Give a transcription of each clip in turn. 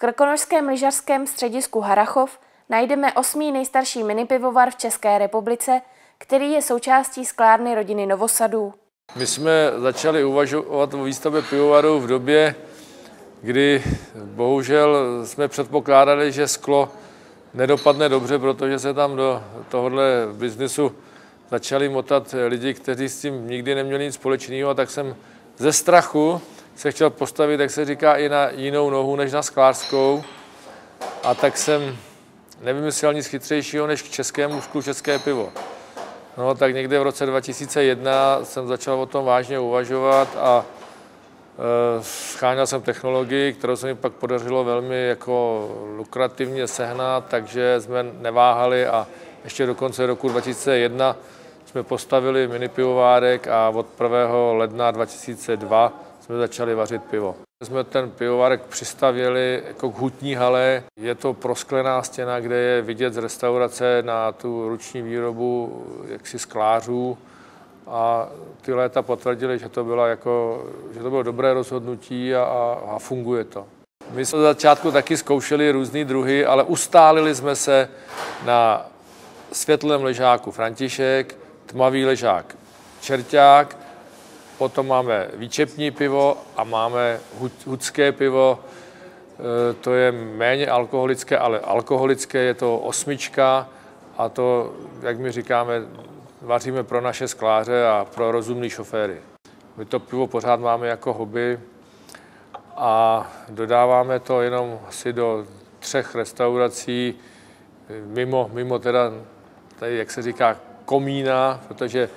krkonožském lyžařském středisku Harachov najdeme osmý nejstarší minipivovar v České republice, který je součástí sklárny rodiny Novosadů. My jsme začali uvažovat o výstavbě pivovaru v době, kdy bohužel jsme předpokládali, že sklo nedopadne dobře, protože se tam do tohohle biznesu začali motat lidi, kteří s tím nikdy neměli nic společného, tak jsem ze strachu se chtěl postavit, jak se říká, i na jinou nohu než na sklářskou. A tak jsem nevymyslel nic chytřejšího než k českému šklu české pivo. No tak někde v roce 2001 jsem začal o tom vážně uvažovat a e, scháněl jsem technologii, kterou se mi pak podařilo velmi jako lukrativně sehnat, takže jsme neváhali a ještě do konce roku 2001 jsme postavili mini pivovárek a od 1. ledna 2002 jsme začali vařit pivo. Jsme ten pivovarek přistavěli jako k hutní hale. Je to prosklená stěna, kde je vidět z restaurace na tu ruční výrobu jaksi sklářů. A ty léta potvrdili, že to, bylo jako, že to bylo dobré rozhodnutí a, a, a funguje to. My jsme začátku taky zkoušeli různé druhy, ale ustálili jsme se na světlém ležáku František, tmavý ležák Čerťák, potom máme výčepní pivo a máme hudské pivo, e, to je méně alkoholické, ale alkoholické, je to osmička a to, jak my říkáme, vaříme pro naše skláře a pro rozumný šoféry. My to pivo pořád máme jako hobby a dodáváme to jenom asi do třech restaurací, mimo, mimo teda, tady, jak se říká, komína, protože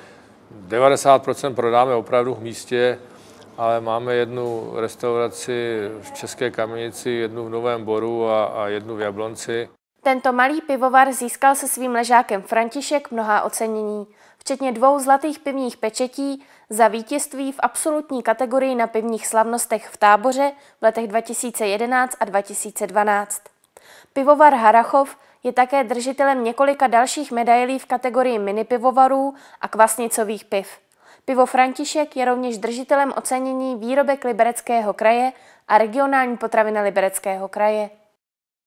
90% prodáme opravdu v místě, ale máme jednu restauraci v České kamenici, jednu v Novém Boru a, a jednu v Jablonci. Tento malý pivovar získal se svým ležákem František mnohá ocenění, včetně dvou zlatých pivních pečetí za vítězství v absolutní kategorii na pivních slavnostech v táboře v letech 2011 a 2012. Pivovar Harachov je také držitelem několika dalších medailí v kategorii mini pivovarů a kvasnicových piv. Pivo František je rovněž držitelem ocenění výrobek Libereckého kraje a regionální potravina Libereckého kraje.